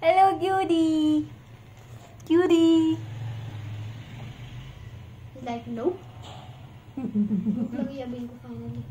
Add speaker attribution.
Speaker 1: Hello cutie. Cutie.
Speaker 2: Like. Look at Bingo finally.